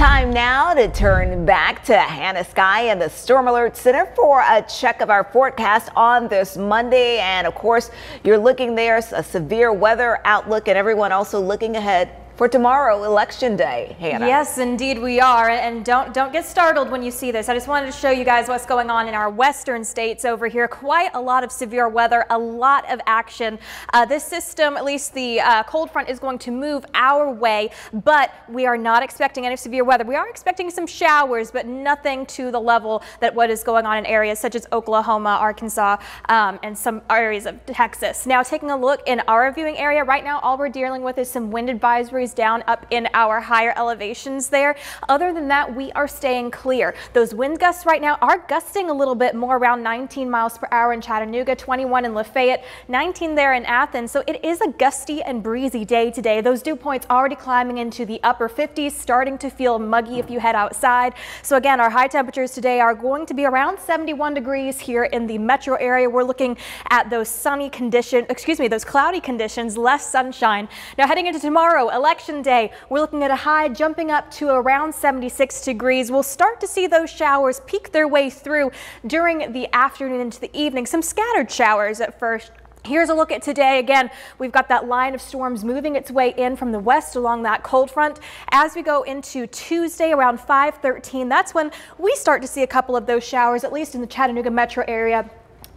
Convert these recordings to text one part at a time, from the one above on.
Time now to turn back to Hannah Skye and the Storm Alert Center for a check of our forecast on this Monday. And of course, you're looking there, a severe weather outlook, and everyone also looking ahead for tomorrow, Election Day, Hannah. Yes, indeed we are. And don't don't get startled when you see this. I just wanted to show you guys what's going on in our western states over here. Quite a lot of severe weather, a lot of action. Uh, this system, at least the uh, cold front, is going to move our way, but we are not expecting any severe weather. We are expecting some showers, but nothing to the level that what is going on in areas such as Oklahoma, Arkansas, um, and some areas of Texas. Now, taking a look in our viewing area right now, all we're dealing with is some wind advisories down up in our higher elevations there. Other than that, we are staying clear. Those wind gusts right now are gusting a little bit more around 19 miles per hour in Chattanooga, 21 in Lafayette, 19 there in Athens. So it is a gusty and breezy day today. Those dew points already climbing into the upper 50s, starting to feel muggy if you head outside. So again, our high temperatures today are going to be around 71 degrees here in the metro area. We're looking at those sunny conditions, excuse me, those cloudy conditions, less sunshine. Now heading into tomorrow, election Election Day, we're looking at a high jumping up to around 76 degrees. We'll start to see those showers peak their way through during the afternoon into the evening. Some scattered showers at first. Here's a look at today. Again, we've got that line of storms moving its way in from the west along that cold front. As we go into Tuesday around 513, that's when we start to see a couple of those showers, at least in the Chattanooga metro area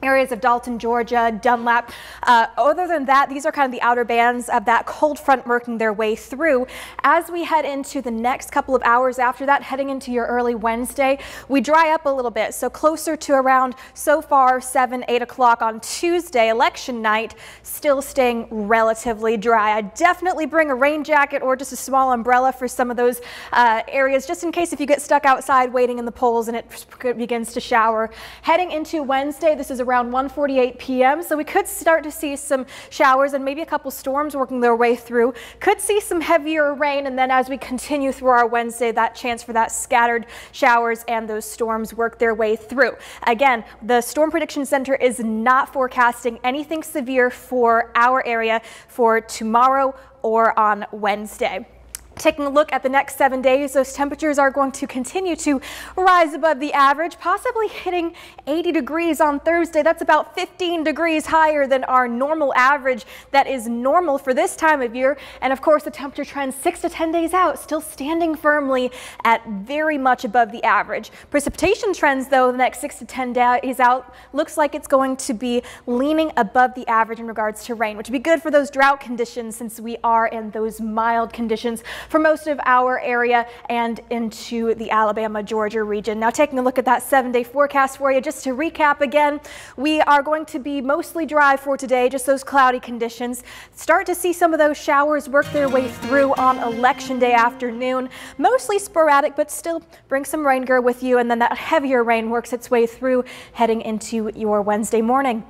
areas of Dalton, Georgia, Dunlap. Uh, other than that, these are kind of the outer bands of that cold front working their way through. As we head into the next couple of hours after that, heading into your early Wednesday, we dry up a little bit. So closer to around so far 7, 8 o'clock on Tuesday, election night, still staying relatively dry. I definitely bring a rain jacket or just a small umbrella for some of those uh, areas, just in case if you get stuck outside waiting in the polls and it begins to shower. Heading into Wednesday, this is around around 1:48 p.m. So we could start to see some showers and maybe a couple storms working their way through. Could see some heavier rain and then as we continue through our Wednesday, that chance for that scattered showers and those storms work their way through. Again, the Storm Prediction Center is not forecasting anything severe for our area for tomorrow or on Wednesday. Taking a look at the next seven days, those temperatures are going to continue to rise above the average, possibly hitting 80 degrees on Thursday. That's about 15 degrees higher than our normal average that is normal for this time of year. And of course, the temperature trend six to 10 days out, still standing firmly at very much above the average. Precipitation trends, though, the next six to 10 days out, looks like it's going to be leaning above the average in regards to rain, which would be good for those drought conditions since we are in those mild conditions for most of our area and into the Alabama, Georgia region. Now taking a look at that seven day forecast for you, just to recap again, we are going to be mostly dry for today, just those cloudy conditions. Start to see some of those showers work their way through on election day afternoon, mostly sporadic, but still bring some rain gear with you. And then that heavier rain works its way through heading into your Wednesday morning.